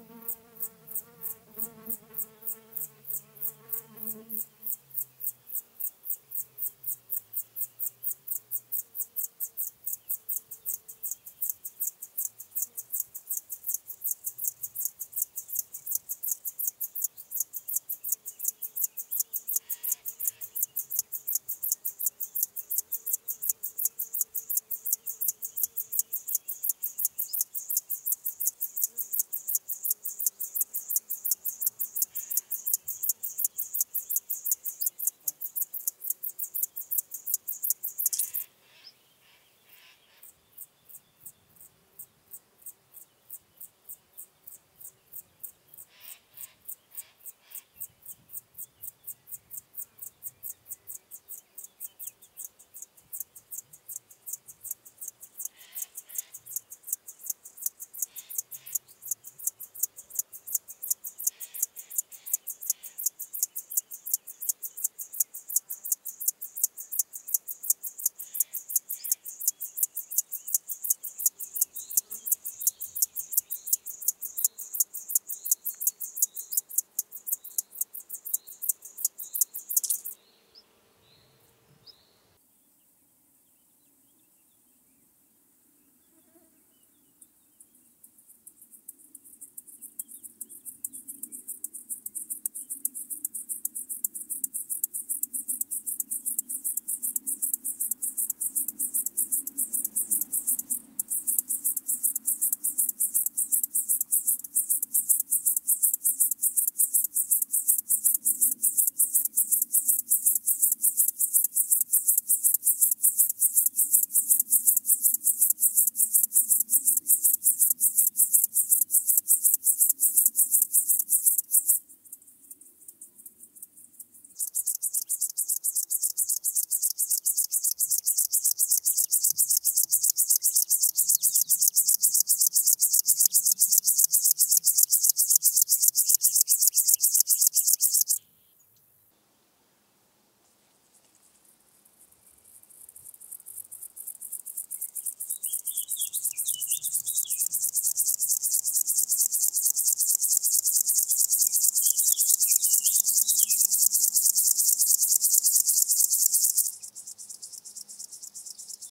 Mm-hmm.